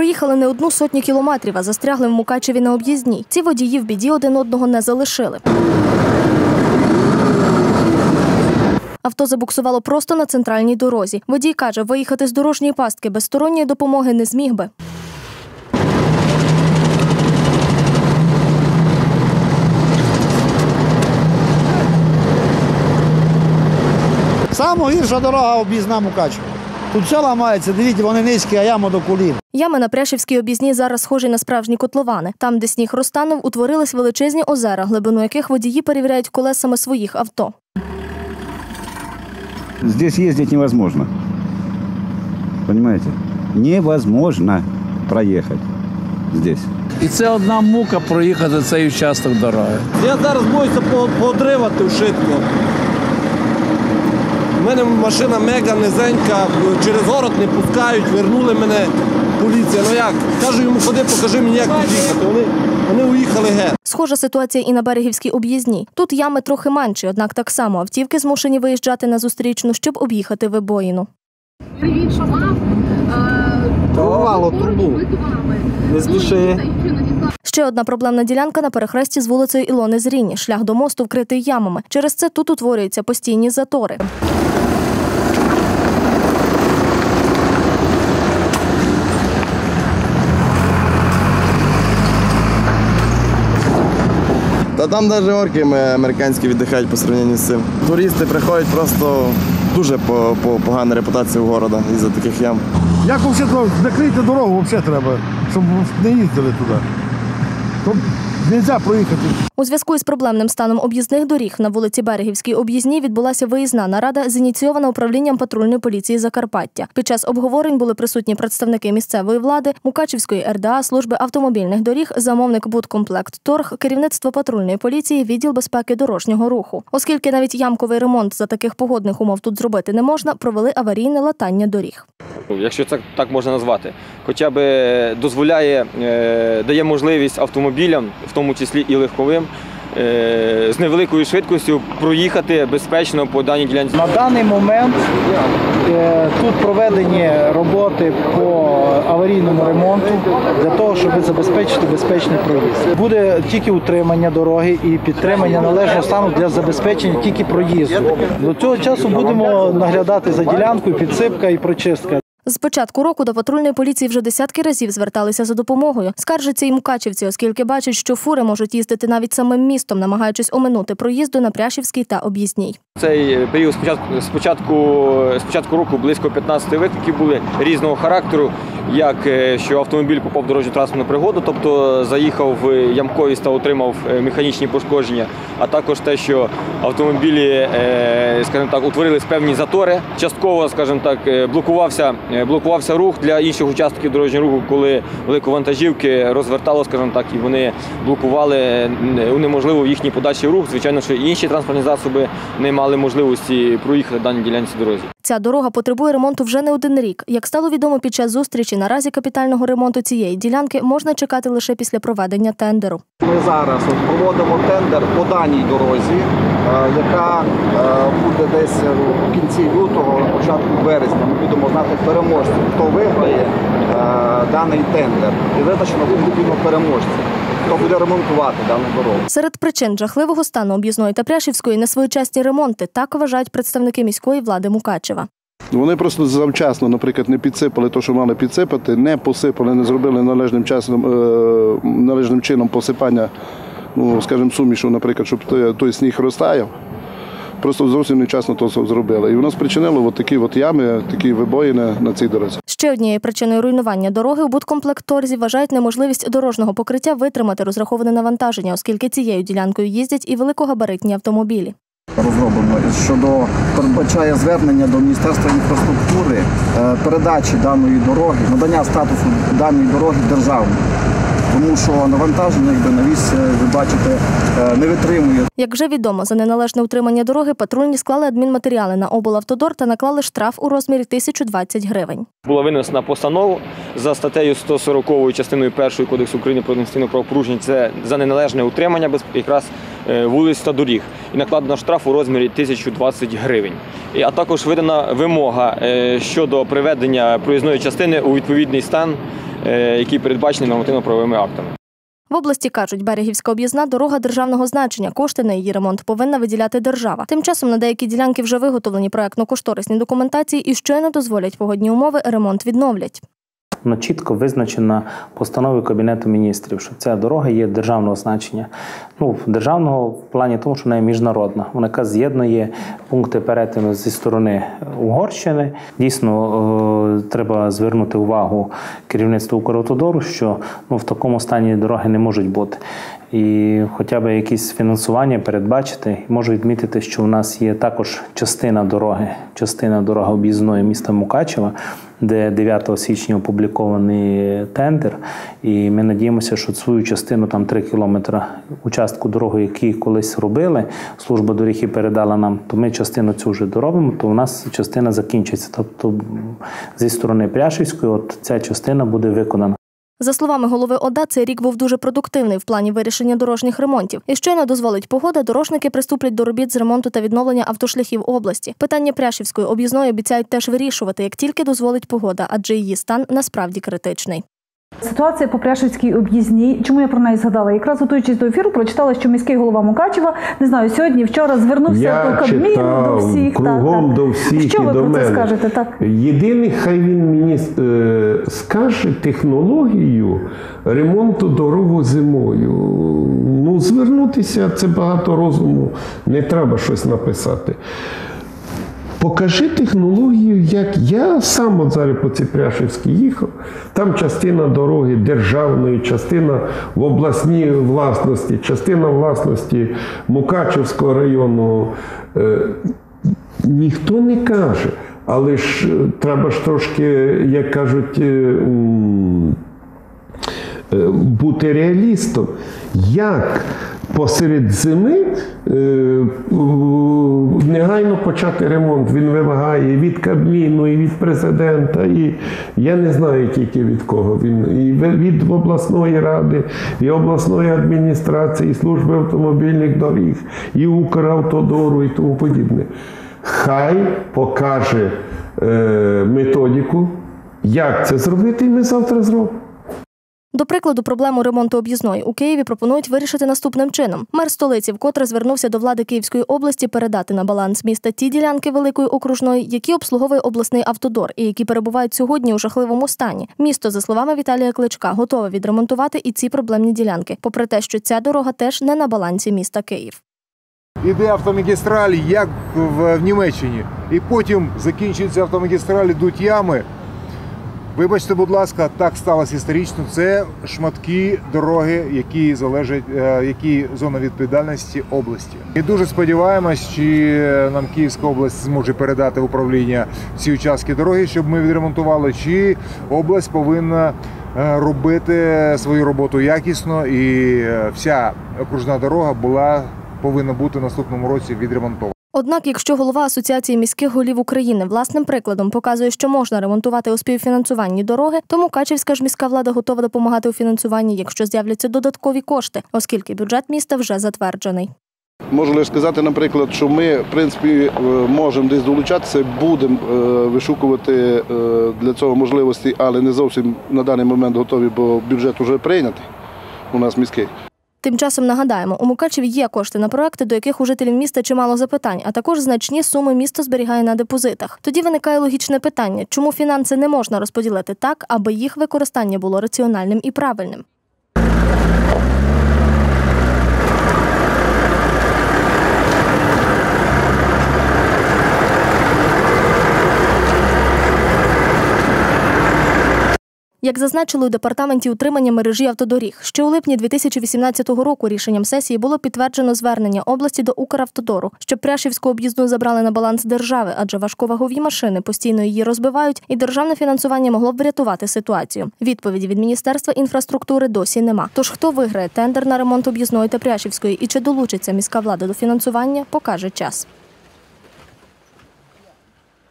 Проїхали не одну сотню кілометрів, а застрягли в Мукачеві на об'їзній. Ці водії в біді один одного не залишили. Авто забуксувало просто на центральній дорозі. Водій каже, виїхати з дорожньої пастки без сторонньої допомоги не зміг би. Саме гірша дорога об'їзна Мукачева. Тут все ламається, дивіться, вони низькі, а яма до колін. Ями на Пряшівській об'їзні зараз схожі на справжні котловани. Там, де сніг розтанув, утворились величезні озера, глибину яких водії перевіряють колесами своїх авто. Здесь ездить невозможно. Понимаете? Невозможно проехать здесь. І це одна мука проїхати цей участок дороги. Я зараз боюся по- подривати вшитко. У мене машина мега низенька, через город не пускають, вернули мене поліція. Ну як? Кажу йому, ходи, покажи мені, як тут їхати. Вони, вони уїхали геть. Схожа ситуація і на берегівській об'їзній. Тут ями трохи менші, однак так само автівки змушені виїжджати на зустрічну, щоб об'їхати вибоїну. Привіт, мав. Трубу. Не спіши. Ще одна проблемна ділянка на перехресті з вулицею Ілони Зріні. Шлях до мосту вкритий ямами. Через це тут утворюються постійні затори. Та там навіть орки американські віддихають по сравненню з цим. Туристи приходять просто дуже по, по погана репутація у міста із-за таких ям. Як взагалі закрити дорогу взагалі треба, щоб не їздили туди. То не можна проїхати. У зв'язку із проблемним станом об'їзних доріг на вулиці Берегівській об'їзній відбулася виїзна нарада, зініційована управлінням патрульної поліції Закарпаття. Під час обговорень були присутні представники місцевої влади, Мукачівської РДА, служби автомобільних доріг, замовник Будкомплект Торг, керівництво патрульної поліції, відділ безпеки дорожнього руху. Оскільки навіть ямковий ремонт за таких погодних умов тут зробити не можна, провели аварійне латання доріг. Якщо це так можна назвати, хоча б дозволяє, е, дає можливість автомобілям, в тому числі і легковим, е, з невеликою швидкістю проїхати безпечно по даній ділянці. На даний момент е, тут проведені роботи по аварійному ремонту для того, щоб забезпечити безпечний проїзд. Буде тільки утримання дороги і підтримання належного стану для забезпечення тільки проїзду. До цього часу будемо наглядати за ділянкою, підсипка і прочистка. З початку року до патрульної поліції вже десятки разів зверталися за допомогою. Скаржаться й мукачівці, оскільки бачать, що фури можуть їздити навіть самим містом, намагаючись оминути проїзду на Пряшівській та об'їзній. Цей період спочатку, спочатку, спочатку року близько 15 викликів були різного характеру, як е, що автомобіль попав в дорожню транспортну пригоду, тобто заїхав в ямковість та отримав е, механічні пошкодження, а також те, що автомобілі, е, скажімо так, утворились певні затори. Частково, скажімо так, блокувався, блокувався рух для інших учасників дорожнього руху, коли великовантажівки розвертало, скажімо так, і вони блокували, унеможливо їхній подальший рух. Звичайно, що інші транспортні засоби не мали можливості проїхати даній ділянці дорозі. Ця дорога потребує ремонту вже не один рік. Як стало відомо під час зустрічі, наразі капітального ремонту цієї ділянки можна чекати лише після проведення тендеру. Ми зараз от проводимо тендер по даній дорозі, е, яка е, буде десь у кінці лютого, на початку березня. Ми будемо знати переможців, хто виграє е, даний тендер. І визначено будемо переможців, хто буде ремонтувати дану дорогу. Серед причин жахливого стану об'їзної та Пряшівської несвоєчасні ремонти так вважають представники міської влади Мукачева. Вони просто завчасно, наприклад, не підсипали те, що мали підсипати, не посипали, не зробили належним часом, е, належним чином посипання, ну, скажімо, сумішу, наприклад, щоб той, той сніг розтаяв. Просто зовсім невчасно то зробили. І воно спричинило от такі от ями, такі вибоїни на цій дорозі. Ще однією причиною руйнування дороги у будкомплекторзі вважають неможливість дорожнього покриття витримати розраховане навантаження, оскільки цією ділянкою їздять і великогабаритні автомобілі. Розроблено щодо передбачає звернення до Міністерства інфраструктури е, передачі даної дороги, надання статусу даної дороги державною. Тому що навантаження, якби навіс, е, ви бачите, е, не витримує Як вже відомо, за неналежне утримання дороги патрульні склали адмінматеріали на облавтодор та наклали штраф у розмірі 1020 гривень. Була винесена постанова за статтею 140 частиною 1 Кодексу України про адміністративне правопорушення. Це за неналежне утримання без якраз е, вулиць та доріг і накладено штраф у розмірі 1020 гривень. А також видана вимога е, щодо приведення проїзної частини у відповідний стан, е, який передбачений нормативно-правовими актами. В області кажуть, берегівська об'їзна дорога державного значення. Кошти на її ремонт повинна виділяти держава. Тим часом на деякі ділянки вже виготовлені проектно-кошторисні документації і щойно дозволять погодні умови, ремонт відновлять. Воно чітко визначено постановою Кабінету міністрів, що ця дорога є державного значення. Ну, державного в плані тому, що вона є міжнародна. Вона яка з'єднує пункти перетину зі сторони Угорщини. Дійсно, е, треба звернути увагу керівництву Укравтодору, що ну, в такому стані дороги не можуть бути. І хоча б якісь фінансування передбачити, можу відмітити, що у нас є також частина дороги, частина дороги об'їзної міста Мукачева, де 9 січня опублікований тендер. І ми надіємося, що свою частину, там 3 кілометри участку дороги, які колись робили, служба доріг і передала нам, то ми частину цю вже доробимо, то у нас частина закінчиться. Тобто зі сторони Пряшівської, от ця частина буде виконана. За словами голови ОДА, цей рік був дуже продуктивний в плані вирішення дорожніх ремонтів. І щойно дозволить погода, дорожники приступлять до робіт з ремонту та відновлення автошляхів області. Питання Пряшівської об'їзної обіцяють теж вирішувати, як тільки дозволить погода, адже її стан насправді критичний. Ситуація по Пряшівській об'їзній. Чому я про неї згадала? Якраз готуючись до ефіру, прочитала, що міський голова Мукачева, не знаю, сьогодні, вчора звернувся Я до Кабміну, читав до всіх. кругом так, до всіх Що і ви до про це скажете? Так. Єдине, хай він мені е, скаже технологію ремонту дорогу зимою. Ну, звернутися це багато розуму, не треба щось написати. Покажи технологію, як я сам от зараз по Ціпряшівській їхав. Там частина дороги державної, частина в обласній власності, частина власності Мукачевського району. Е, Ніхто не каже, але ж е, треба ж трошки, як кажуть, е, бути реалістом. Як посеред зими е, негайно почати ремонт? Він вимагає від Кабміну, і від президента, і я не знаю тільки від кого. Він і від обласної ради, і обласної адміністрації, і служби автомобільних доріг, і Укравтодору, і тому подібне. Хай покаже е, методику, як це зробити, і ми завтра зробимо. До прикладу, проблему ремонту об'їзної у Києві пропонують вирішити наступним чином. Мер столиці вкотре звернувся до влади Київської області передати на баланс міста ті ділянки великої окружної, які обслуговує обласний автодор і які перебувають сьогодні у жахливому стані. Місто, за словами Віталія Кличка, готове відремонтувати і ці проблемні ділянки, попри те, що ця дорога теж не на балансі міста Київ. Іде автомагістраль, як в, Німеччині, і потім закінчується автомагістраль, йдуть ями. Вибачте, будь ласка, так сталося історично. Це шматки дороги, які залежать, е, які зона відповідальності області. І дуже сподіваємось, чи нам Київська область зможе передати в управління ці участки дороги, щоб ми відремонтували, чи область повинна е, робити свою роботу якісно, і е, вся окружна дорога була повинна бути в наступному році відремонтована. Однак, якщо голова Асоціації міських голів України власним прикладом показує, що можна ремонтувати у співфінансуванні дороги, то Мукачівська ж міська влада готова допомагати у фінансуванні, якщо з'являться додаткові кошти, оскільки бюджет міста вже затверджений. Можу лише сказати, наприклад, що ми, в принципі, е, можемо десь долучатися, будемо е, вишукувати е, для цього можливості, але не зовсім на даний момент готові, бо бюджет вже прийнятий у нас міський. Тим часом нагадаємо, у Мукачеві є кошти на проекти, до яких у жителів міста чимало запитань, а також значні суми місто зберігає на депозитах. Тоді виникає логічне питання, чому фінанси не можна розподілити так, аби їх використання було раціональним і правильним. Як зазначили у департаменті утримання мережі автодоріг, ще у липні 2018 року рішенням сесії було підтверджено звернення області до Укравтодору, щоб Пряшівську об'їзну забрали на баланс держави, адже важковагові машини постійно її розбивають, і державне фінансування могло б врятувати ситуацію. Відповіді від міністерства інфраструктури досі нема. Тож хто виграє тендер на ремонт об'їзної та Пряшівської і чи долучиться міська влада до фінансування, покаже час.